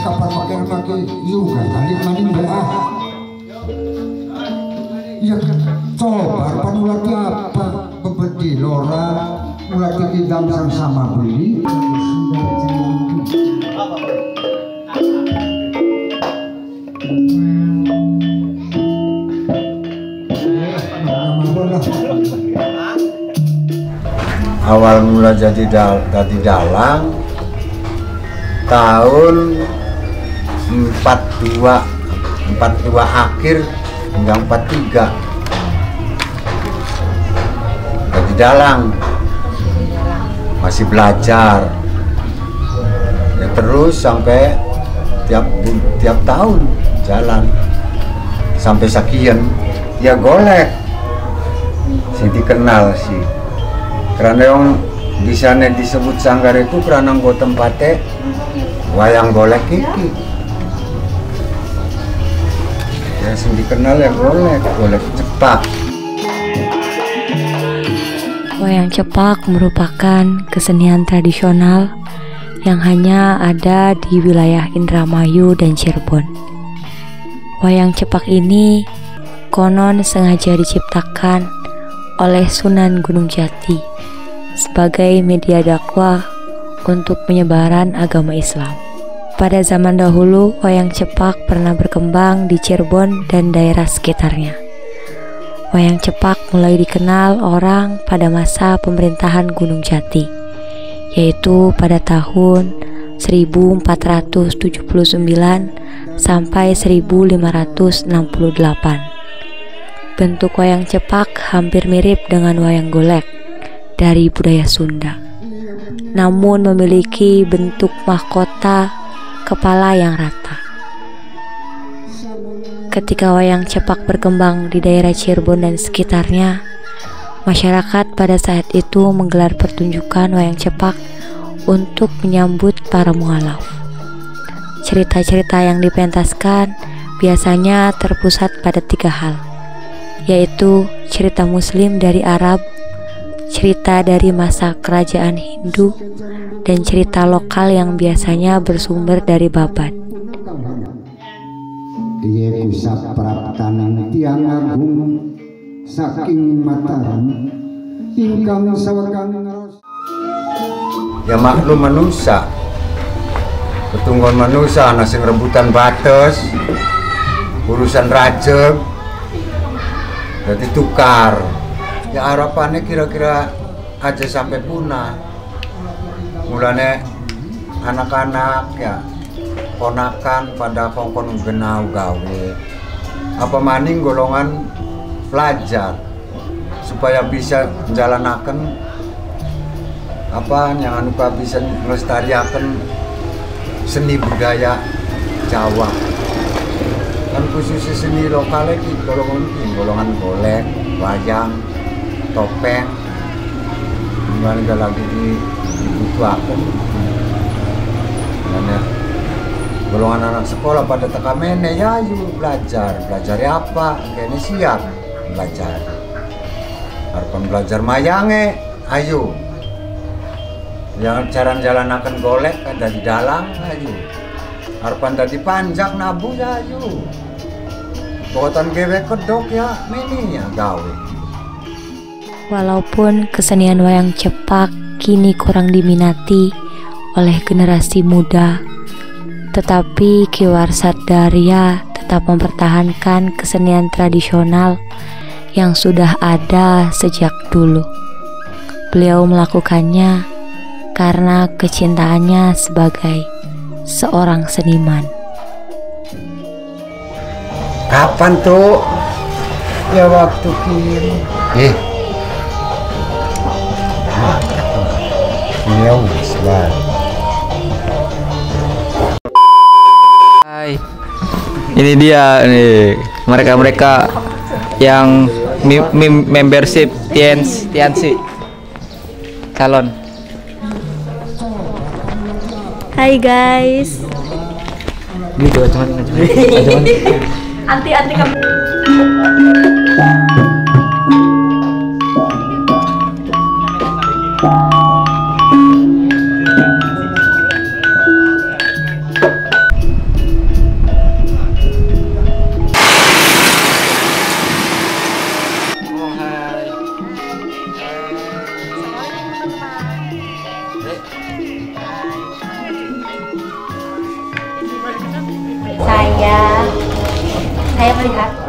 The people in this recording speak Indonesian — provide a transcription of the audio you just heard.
kapan makin makin juga balik maning ah. Ya coba pan ulati apa? Bebedi lora ulati kita sama beli. Awal mula jadi dal tadi dalang tahun 42 42 akhir hingga 43 jadi dalang. Masih belajar. Ya terus sampai tiap tiap tahun jalan. Sampai sekian ya golek. Si dikenal sih karena yang di sana disebut sanggar itu karena gue tempatnya wayang golek iki ya sing dikenal ya golek golek cepak Wayang cepak merupakan kesenian tradisional yang hanya ada di wilayah Indramayu dan Cirebon. Wayang cepak ini konon sengaja diciptakan oleh Sunan Gunung Jati sebagai media dakwah untuk penyebaran agama Islam. Pada zaman dahulu, wayang cepak pernah berkembang di Cirebon dan daerah sekitarnya. Wayang cepak mulai dikenal orang pada masa pemerintahan Gunung Jati, yaitu pada tahun 1479 sampai 1568. Bentuk wayang cepak hampir mirip dengan wayang golek dari budaya Sunda, namun memiliki bentuk mahkota kepala yang rata. Ketika wayang cepak berkembang di daerah Cirebon dan sekitarnya, masyarakat pada saat itu menggelar pertunjukan wayang cepak untuk menyambut para mualaf. Cerita-cerita yang dipentaskan biasanya terpusat pada tiga hal, yaitu cerita Muslim dari Arab, cerita dari masa kerajaan Hindu, dan cerita lokal yang biasanya bersumber dari Babat. Bisa praptanan tiang agung saking Mataram ingkang sawekang ngaros ya maklum manusia ketunggon manusia anak sing rebutan batas urusan rajeb jadi tukar ya harapannya kira-kira aja sampai punah. Mulanya anak-anak ya ponakan pada kongkon genau gawe. Apa maning golongan pelajar supaya bisa menjalanakan apa yang anu bisa melestariakan seni budaya Jawa. Kan khususnya seni lokal iki golongan golongan golek wayang topeng. Gimana gak lagi di dibutuhkan dan ya golongan anak sekolah pada teka mene ya yuk belajar. Belajar apa? Kayaknya siap belajar. Harapan belajar mayange. Ayo. Yang jalan-jalan akan golek ada di dalam. Ayo. Harapan tadi panjang nabu ya ayo. Buatan gewe kedok ya meni ya gawe Walaupun kesenian wayang cepak kini kurang diminati oleh generasi muda, tetapi Ki Warsat Darya tetap mempertahankan kesenian tradisional yang sudah ada sejak dulu. Beliau melakukannya karena kecintaannya sebagai seorang seniman. Kapan tuh? Ya waktu kini. Eh. Hai. Ini dia nih mereka-mereka yang membership Tians Tiansi calon. Hai guys. Ini coba cuman cuman. Anti-anti kamu. Every happy.